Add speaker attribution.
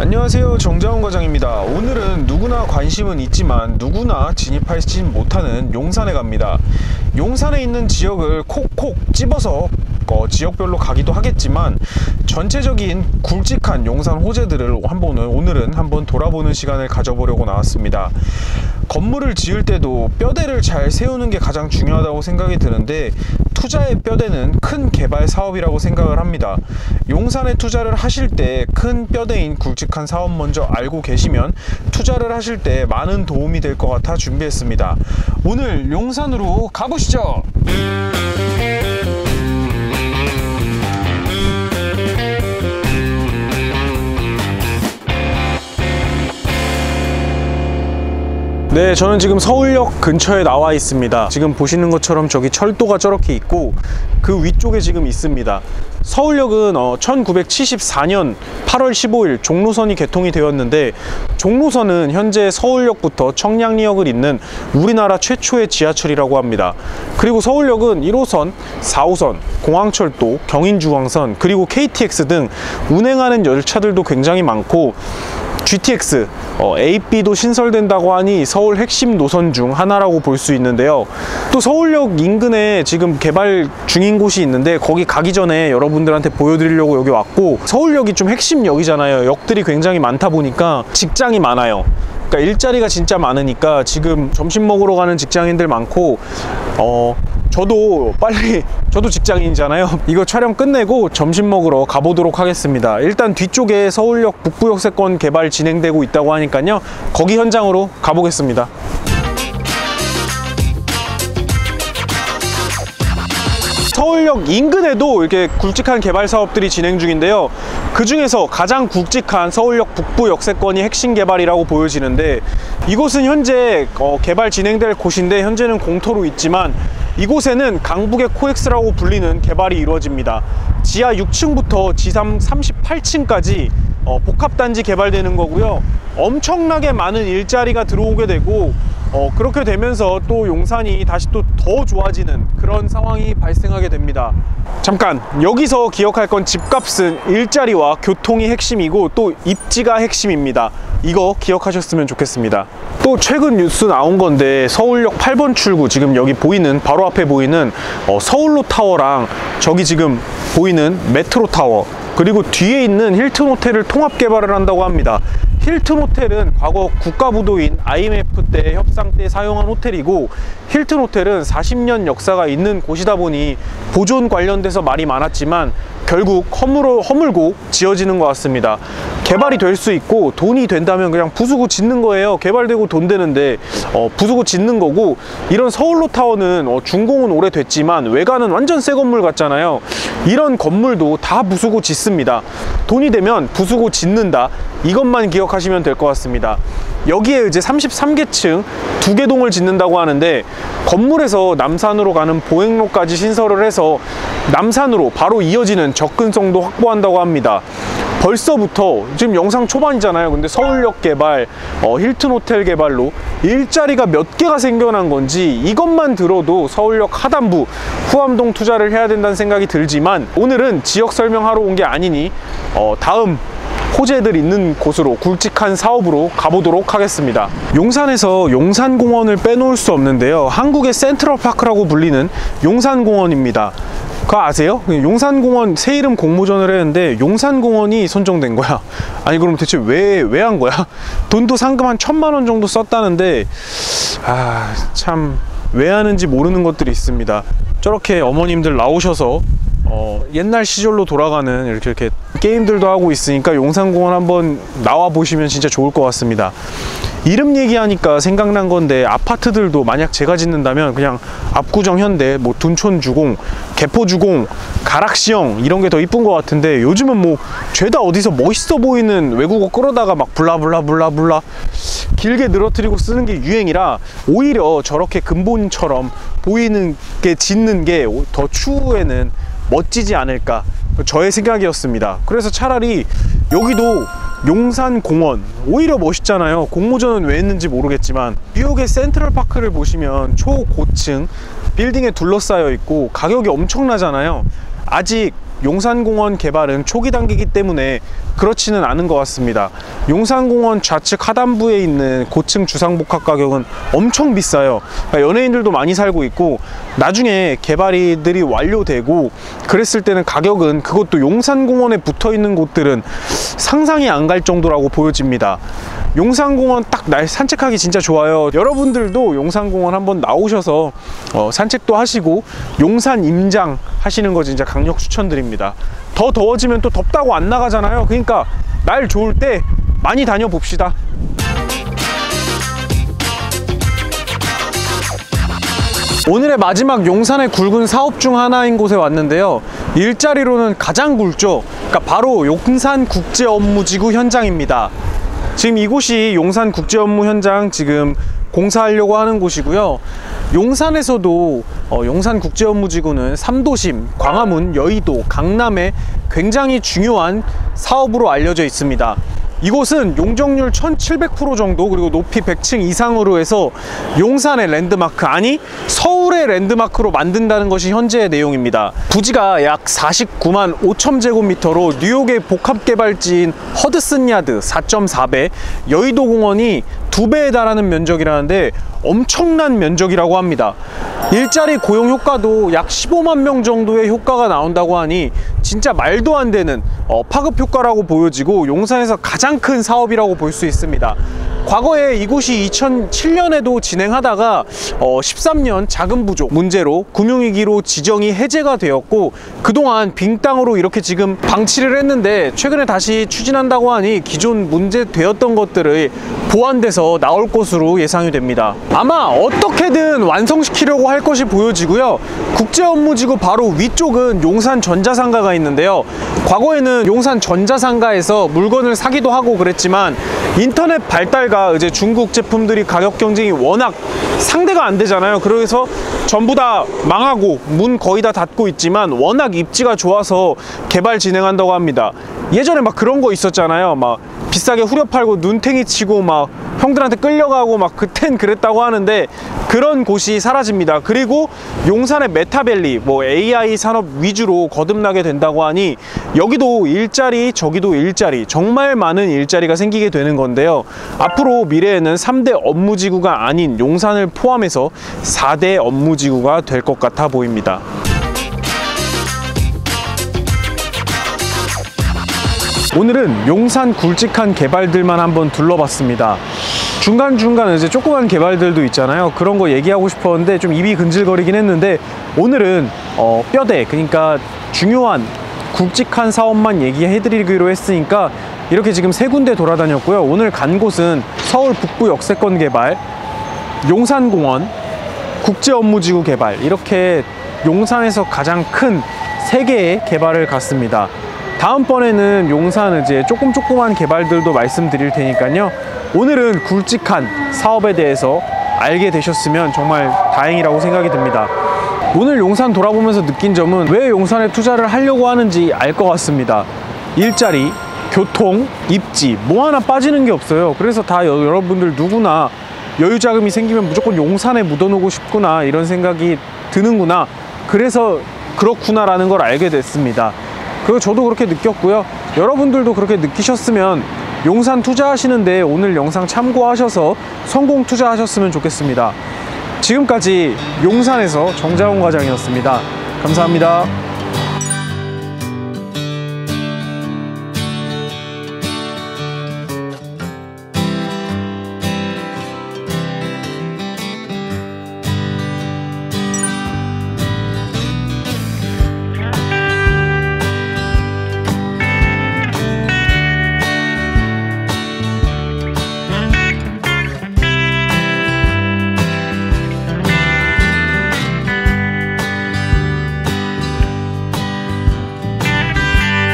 Speaker 1: 안녕하세요. 정자훈 과장입니다. 오늘은 누구나 관심은 있지만 누구나 진입하지 못하는 용산에 갑니다. 용산에 있는 지역을 콕콕 집어서 어, 지역별로 가기도 하겠지만 전체적인 굵직한 용산 호재들을 한번 오늘은 한번 돌아보는 시간을 가져보려고 나왔습니다 건물을 지을 때도 뼈대를 잘 세우는 게 가장 중요하다고 생각이 드는데 투자의 뼈대는 큰 개발 사업이라고 생각을 합니다. 용산에 투자를 하실 때 큰 뼈대인 굵직한 사업 먼저 알고 계시면 투자를 하실 때 많은 도움이 될 것 같아 준비했습니다. 오늘 용산으로 가보시죠. 네, 저는 지금 서울역 근처에 나와 있습니다. 지금 보시는 것처럼 저기 철도가 저렇게 있고 그 위쪽에 지금 있습니다. 서울역은 어, 1974년 8월 15일 종로선이 개통이 되었는데 종로선은 현재 서울역부터 청량리역을 잇는 우리나라 최초의 지하철이라고 합니다. 그리고 서울역은 1호선, 4호선, 공항철도, 경인중앙선, 그리고 KTX 등 운행하는 열차들도 굉장히 많고 GTX, 어, AB도 신설된다고 하니 서울 핵심 노선 중 하나라고 볼 수 있는데요. 또 서울역 인근에 지금 개발 중인 곳이 있는데 거기 가기 전에 여러분들한테 보여드리려고 여기 왔고 서울역이 좀 핵심 역이잖아요. 역들이 굉장히 많다 보니까 직장이 많아요. 그러니까 일자리가 진짜 많으니까 지금 점심 먹으러 가는 직장인들 많고 어 저도 빨리 저도 직장인이잖아요. 이거 촬영 끝내고 점심 먹으러 가보도록 하겠습니다. 일단 뒤쪽에 서울역 북부역세권 개발 진행되고 있다고 하니까요. 거기 현장으로 가보겠습니다. 서울역 인근에도 이렇게 굵직한 개발 사업들이 진행 중인데요. 그 중에서 가장 굵직한 서울역 북부 역세권이 핵심 개발이라고 보여지는데 이곳은 현재 어, 개발 진행될 곳인데 현재는 공터로 있지만 이곳에는 강북의 코엑스라고 불리는 개발이 이루어집니다. 지하 6층부터 지상 38층까지 어, 복합단지 개발되는 거고요. 엄청나게 많은 일자리가 들어오게 되고 어, 그렇게 되면서 또 용산이 다시 또 더 좋아지는 그런 상황이 발생하게 됩니다. 잠깐 여기서 기억할 건 집값은 일자리와 교통이 핵심이고 또 입지가 핵심입니다. 이거 기억하셨으면 좋겠습니다. 또 최근 뉴스 나온 건데 서울역 8번 출구 지금 여기 보이는 바로 앞에 보이는 어, 서울로 타워랑 저기 지금 보이는 메트로 타워 그리고 뒤에 있는 힐튼 호텔을 통합 개발을 한다고 합니다. 힐튼 호텔은 과거 국가부도인 IMF 때 협상 때 사용한 호텔이고 힐튼 호텔은 40년 역사가 있는 곳이다 보니 보존 관련돼서 말이 많았지만 결국 허물어, 허물고 지어지는 것 같습니다. 개발이 될 수 있고 돈이 된다면 그냥 부수고 짓는 거예요. 개발되고 돈 되는데 어, 부수고 짓는 거고 이런 서울로 타워는 어, 준공은 오래됐지만 외관은 완전 새 건물 같잖아요. 이런 건물도 다 부수고 짓습니다. 돈이 되면 부수고 짓는다. 이것만 기억하시면 될 것 같습니다. 여기에 이제 33개층 두 개 동을 짓는다고 하는데 건물에서 남산으로 가는 보행로까지 신설을 해서 남산으로 바로 이어지는 접근성도 확보한다고 합니다. 벌써부터 지금 영상 초반이잖아요. 근데 서울역 개발, 어, 힐튼 호텔 개발로 일자리가 몇 개가 생겨난 건지 이것만 들어도 서울역 하단부 후암동 투자를 해야 된다는 생각이 들지만 오늘은 지역 설명하러 온 게 아니니 어, 다음 호재들 있는 곳으로 굵직한 사업으로 가보도록 하겠습니다. 용산에서 용산공원을 빼놓을 수 없는데요. 한국의 센트럴파크라고 불리는 용산공원입니다. 그거 아세요? 용산공원 새 이름 공모전을 했는데 용산공원이 선정된 거야. 아니 그럼 대체 왜 왜 한 거야? 돈도 상금 한 천만 원 정도 썼다는데 아 참 왜 하는지 모르는 것들이 있습니다. 저렇게 어머님들 나오셔서 어, 옛날 시절로 돌아가는 이렇게, 이렇게 게임들도 하고 있으니까 용산공원 한번 나와 보시면 진짜 좋을 것 같습니다. 이름 얘기하니까 생각난 건데 아파트들도 만약 제가 짓는다면 그냥 압구정 현대, 뭐 둔촌 주공, 개포 주공, 가락시형 이런 게 더 이쁜 것 같은데 요즘은 뭐 죄다 어디서 멋있어 보이는 외국어 끌어다가 막 블라블라블라블라 길게 늘어뜨리고 쓰는 게 유행이라 오히려 저렇게 근본처럼 보이는 게 짓는 게 더 추후에는 멋지지 않을까. 저의 생각이었습니다. 그래서 차라리 여기도 용산공원 오히려 멋있잖아요. 공모전은 왜 했는지 모르겠지만 뉴욕의 센트럴파크를 보시면 초고층 빌딩에 둘러싸여 있고 가격이 엄청나잖아요. 아직 용산공원 개발은 초기 단계이기 때문에 그렇지는 않은 것 같습니다. 용산공원 좌측 하단부에 있는 고층 주상복합 가격은 엄청 비싸요. 그러니까 연예인들도 많이 살고 있고 나중에 개발이들이 완료되고 그랬을 때는 가격은 그것도 용산공원에 붙어 있는 곳들은 상상이 안 갈 정도라고 보여집니다. 용산공원 딱 날 산책하기 진짜 좋아요. 여러분들도 용산공원 한번 나오셔서 어, 산책도 하시고 용산 임장 하시는 거 진짜 강력 추천드립니다. 더 더워지면 또 덥다고 안 나가잖아요. 그러니까 날 좋을 때 많이 다녀봅시다. 오늘의 마지막 용산의 굵은 사업 중 하나인 곳에 왔는데요. 일자리로는 가장 굵죠. 그러니까 바로 용산국제업무지구 현장입니다. 지금 이곳이 용산 국제업무 현장 지금 공사하려고 하는 곳이고요. 용산에서도 어, 용산 국제업무지구는 삼도심, 광화문, 여의도, 강남에 굉장히 중요한 사업으로 알려져 있습니다. 이곳은 용적률 1700% 정도 그리고 높이 100층 이상으로 해서 용산의 랜드마크 아니 서울의 랜드마크로 만든다는 것이 현재의 내용입니다. 부지가 약 49만 5천 제곱미터로 뉴욕의 복합개발지인 허드슨 야드 4.4배 여의도 공원이 두 배에 달하는 면적이라는데 엄청난 면적이라고 합니다. 일자리 고용 효과도 약 15만 명 정도의 효과가 나온다고 하니 진짜 말도 안 되는 어, 파급 효과라고 보여지고 용산에서 가장 큰 사업이라고 볼 수 있습니다. 과거에 이곳이 2007년에도 진행하다가 어, 13년 자금 부족 문제로 금융위기로 지정이 해제가 되었고 그동안 빙 땅으로 이렇게 지금 방치를 했는데 최근에 다시 추진한다고 하니 기존 문제되었던 것들을 보완돼서 나올 것으로 예상이 됩니다. 아마 어떻게든 완성시키려고 할 것이 보여지고요. 국제업무지구 바로 위쪽은 용산 전자상가가 있는데요. 과거에는 용산 전자상가에서 물건을 사기도 하고 그랬지만 인터넷 발달 과 이제 중국 제품들이 가격 경쟁이 워낙 상대가 안 되잖아요. 그래서 전부 다 망하고 문 거의 다 닫고 있지만 워낙 입지가 좋아서 개발 진행한다고 합니다. 예전에 막 그런 거 있었잖아요. 막 비싸게 후려 팔고 눈탱이 치고 막 형들한테 끌려가고 막 그땐 그랬다고 하는데 그런 곳이 사라집니다. 그리고 용산의 메타밸리 뭐 AI 산업 위주로 거듭나게 된다고 하니 여기도 일자리 저기도 일자리 정말 많은 일자리가 생기게 되는 건데요. 앞으로 미래에는 3대 업무지구가 아닌 용산을 포함해서 4대 업무지구가 될 것 같아 보입니다. 오늘은 용산 굵직한 개발들만 한번 둘러봤습니다. 중간중간 이제 조그만 개발들도 있잖아요. 그런 거 얘기하고 싶었는데 좀 입이 근질거리긴 했는데 오늘은 어, 뼈대 그러니까 중요한 굵직한 사업만 얘기해 드리기로 했으니까 이렇게 지금 세 군데 돌아다녔고요. 오늘 간 곳은 서울 북부 역세권 개발, 용산공원, 국제업무지구 개발 이렇게 용산에서 가장 큰 세 개의 개발을 갔습니다. 다음번에는 용산 이제 조금 조그만 개발들도 말씀드릴 테니까요. 오늘은 굵직한 사업에 대해서 알게 되셨으면 정말 다행이라고 생각이 듭니다. 오늘 용산 돌아보면서 느낀 점은 왜 용산에 투자를 하려고 하는지 알 것 같습니다. 일자리, 교통, 입지 뭐 하나 빠지는 게 없어요. 그래서 다 여, 여러분들 누구나 여유 자금이 생기면 무조건 용산에 묻어놓고 싶구나 이런 생각이 드는구나. 그래서 그렇구나 라는 걸 알게 됐습니다. 그리고 저도 그렇게 느꼈고요. 여러분들도 그렇게 느끼셨으면 용산 투자하시는데 오늘 영상 참고하셔서 성공 투자하셨으면 좋겠습니다. 지금까지 용산에서 정자훈 과장이었습니다. 감사합니다.